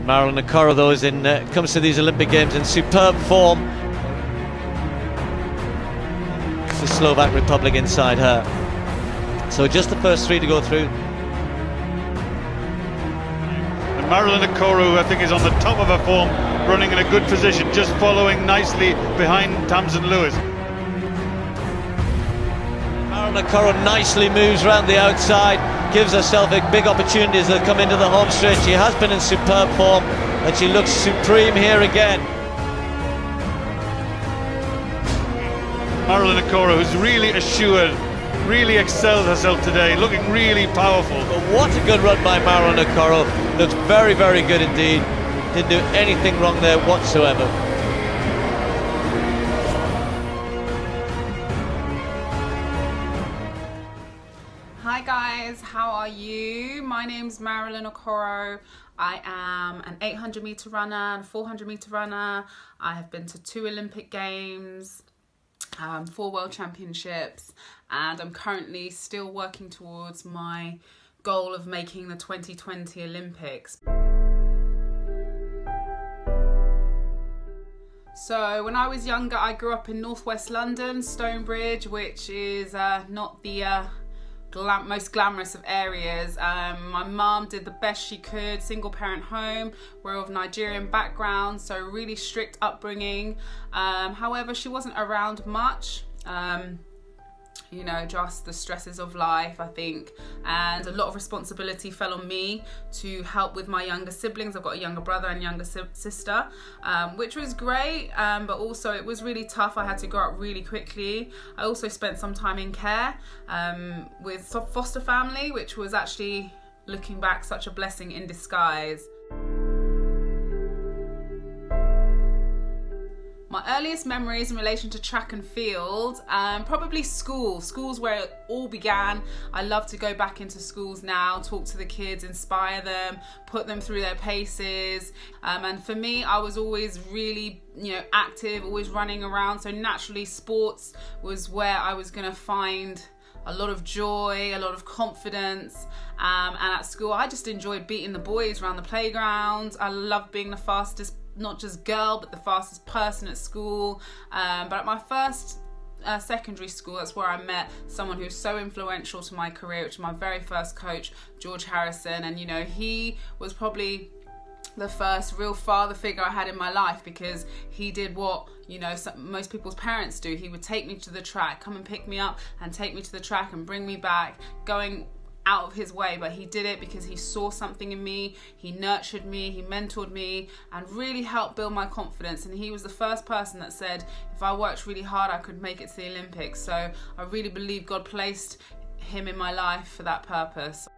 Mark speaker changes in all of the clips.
Speaker 1: And Marilyn Okoro, though, is in, uh, comes to these Olympic Games in superb form. The Slovak Republic inside her. So just the first three to go through.
Speaker 2: And Marilyn Okoro, I think, is on the top of her form, running in a good position, just following nicely behind Tamsyn Lewis.
Speaker 1: Marilyn Okoro nicely moves around the outside, gives herself a big opportunities that come into the home straight. She has been in superb form and she looks supreme here again.
Speaker 2: Marilyn Okoro, who's really assured, really excelled herself today, looking really powerful.
Speaker 1: But what a good run by Marilyn Okoro. Looks very, very good indeed. Didn't do anything wrong there whatsoever.
Speaker 3: Guys, how are you? My name's Marilyn Okoro. I am an 800 meter runner and 400 meter runner. I have been to two Olympic Games, um, four World Championships, and I'm currently still working towards my goal of making the 2020 Olympics. So when I was younger, I grew up in northwest London, Stonebridge, which is uh, not the uh, glam- most glamorous of areas. Um, my mom did the best she could, single parent home. We're of Nigerian background, so really strict upbringing. Um, however, she wasn't around much. Um, you know, just the stresses of life, I think, and a lot of responsibility fell on me to help with my younger siblings. I've got a younger brother and younger si- sister, um, which was great, um, but also it was really tough. I had to grow up really quickly. I also spent some time in care um, with foster family, which was actually looking back such a blessing in disguise. My earliest memories in relation to track and field, um, probably school. School's where it all began. I love to go back into schools now, talk to the kids, inspire them, put them through their paces. Um, and for me, I was always really, you know, active, always running around. So naturally, sports was where I was going to find a lot of joy, a lot of confidence. Um, and at school, I just enjoyed beating the boys around the playground. I loved being the fastest not just girl, but the fastest person at school. Um, but at my first uh, secondary school, that's where I met someone who's so influential to my career, which is my very first coach, George Harrison. And, you know, he was probably the first real father figure I had in my life because he did what you know some, most people's parents do. He would take me to the track, come and pick me up, and take me to the track and bring me back, going out of his way, but he did it because he saw something in me, he nurtured me, he mentored me, and really helped build my confidence. And he was the first person that said, if I worked really hard, I could make it to the Olympics. So I really believe God placed him in my life for that purpose.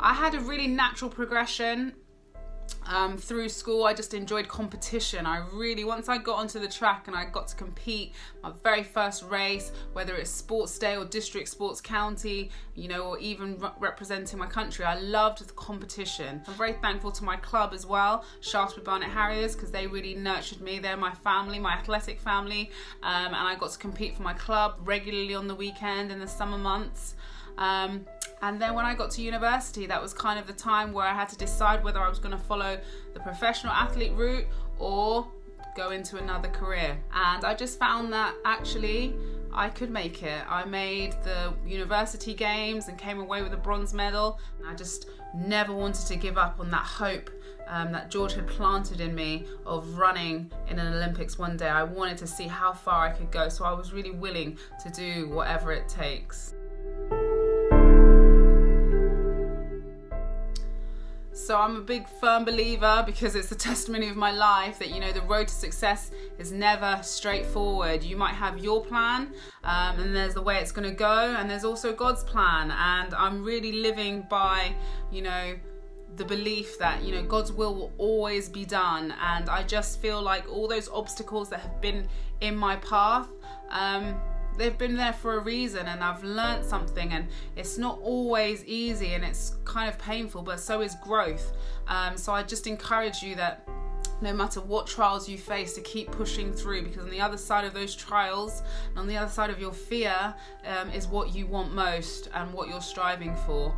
Speaker 3: I had a really natural progression um, through school, I just enjoyed competition. I really, once I got onto the track and I got to compete, my very first race, whether it's sports day or district sports county, you know, or even re- representing my country, I loved the competition. I'm very thankful to my club as well, Shaftesbury Barnet Harriers, because they really nurtured me. They're my family, my athletic family, um, and I got to compete for my club regularly on the weekend in the summer months. Um, and then when I got to university, that was kind of the time where I had to decide whether I was going to follow the professional athlete route or go into another career. And I just found that actually I could make it. I made the university games and came away with a bronze medal. I just never wanted to give up on that hope um, that George had planted in me of running in an Olympics one day. I wanted to see how far I could go, so I was really willing to do whatever it takes. So I'm a big firm believer because it's a testimony of my life that you know the road to success is never straightforward. You might have your plan, um, and there's the way it's going to go, and there's also God's plan. And I'm really living by you know the belief that you know God's will will always be done. And I just feel like all those obstacles that have been in my path. Um, they've been there for a reason and I've learned something and it's not always easy and it's kind of painful but so is growth um, so I just encourage you that no matter what trials you face, to keep pushing through because on the other side of those trials, and on the other side of your fear, um, is what you want most and what you're striving for.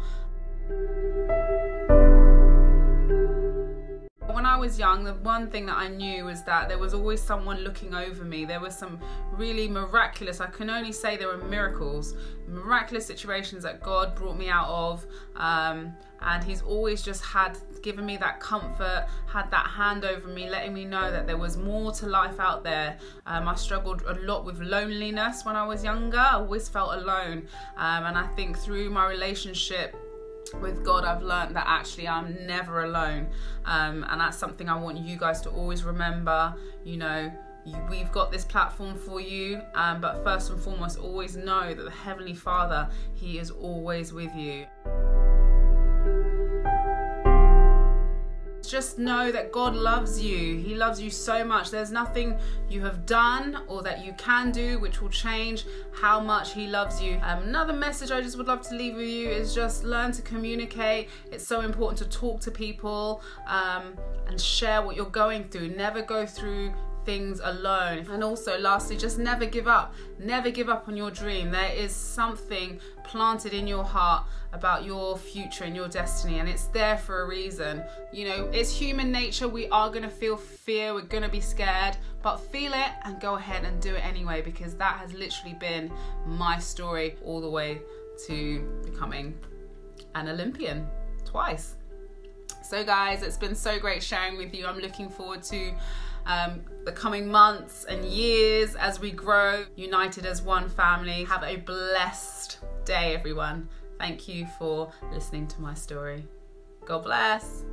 Speaker 3: Was young, the one thing that I knew was that there was always someone looking over me. There were some really miraculous, I can only say there were miracles, miraculous situations that God brought me out of. Um, and He's always just had given me that comfort, had that hand over me, letting me know that there was more to life out there. Um, I struggled a lot with loneliness when I was younger, I always felt alone. Um, and I think through my relationship, with God, I've learned that actually I'm never alone. Um, and that's something I want you guys to always remember. You know, you, we've got this platform for you, um, but first and foremost, always know that the Heavenly Father, He is always with you. Just know that God loves you. He loves you so much. There's nothing you have done or that you can do which will change how much He loves you. Um, another message I just would love to leave with you is just learn to communicate. It's so important to talk to people um, and share what you're going through. Never go through things alone. And also, lastly, just never give up. Never give up on your dream. There is something planted in your heart about your future and your destiny, and it's there for a reason. You know, it's human nature. We are going to feel fear, we're going to be scared, but feel it and go ahead and do it anyway because that has literally been my story all the way to becoming an Olympian twice. So, guys, it's been so great sharing with you. I'm looking forward to um, the coming months and years as we grow united as one family. Have a blessed day, everyone. Thank you for listening to my story. God bless.